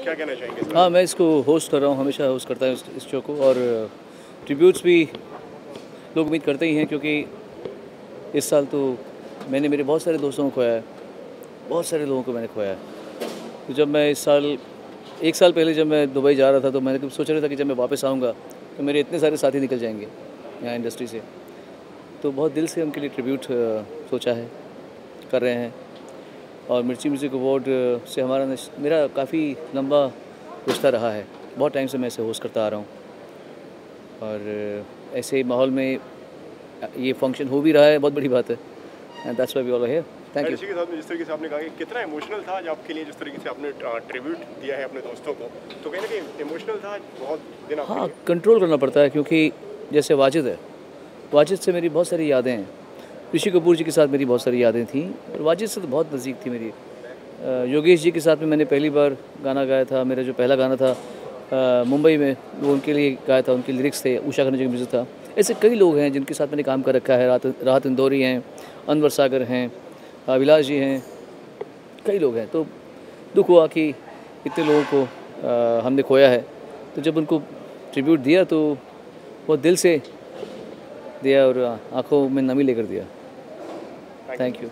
क्या कहना चाहेंगे हाँ मैं इसको होस्ट कर रहा हूँ हमेशा होस्ट करता हूँ इस, शो को और ट्रिब्यूट्स भी लोग उम्मीद करते ही हैं क्योंकि इस साल तो मैंने मेरे बहुत सारे दोस्तों को खोया है बहुत सारे लोगों को मैंने खोया है। तो जब मैं इस साल एक साल पहले जब मैं दुबई जा रहा था तो मैंने सोच रहा था कि जब मैं वापस आऊँगा तो मेरे इतने सारे साथी निकल जाएँगे यहाँ इंडस्ट्री से। तो बहुत दिल से उनके लिए ट्रिब्यूट सोचा है कर रहे हैं। और मिर्ची म्यूज़िक अवार्ड से हमारा मेरा काफ़ी लंबा रिश्ता रहा है। बहुत टाइम से मैं इसे होस्ट करता आ रहा हूँ। और ऐसे माहौल में ये फ़ंक्शन हो भी रहा है बहुत बड़ी बात है। And that's why we all here thank you के साथ जिस तरीके से आपने कहा कि कितना इमोशनल था आज आपके लिए जिस तरीके से आपने ट्रिब्यूट दिया है अपने दोस्तों को तो कहीं ना कहीं इमोशनल था बहुत दिन हाँ कंट्रोल करना पड़ता है क्योंकि जैसे वाजिद है वाजिद से मेरी बहुत सारी यादें हैं। ऋषि कपूर जी के साथ मेरी बहुत सारी यादें थीं और वाजिद से तो बहुत नज़दीक थी मेरी। योगेश जी के साथ में मैंने पहली बार गाना गाया था मेरा जो पहला गाना था मुंबई में वो उनके लिए गाया था उनके लिरिक्स थे उषा खन्ना जी का म्यूज़िक था। ऐसे कई लोग हैं जिनके साथ मैंने काम कर रखा है राहत राहत इंदौरी हैं अनवर सागर हैं अभिलाष जी हैं कई लोग हैं। तो दुख हुआ कि इतने लोगों को अ, हमने खोया है। तो जब उनको ट्रिब्यूट दिया तो बहुत दिल से दिया और आँखों में नमी लेकर दिया। Thank you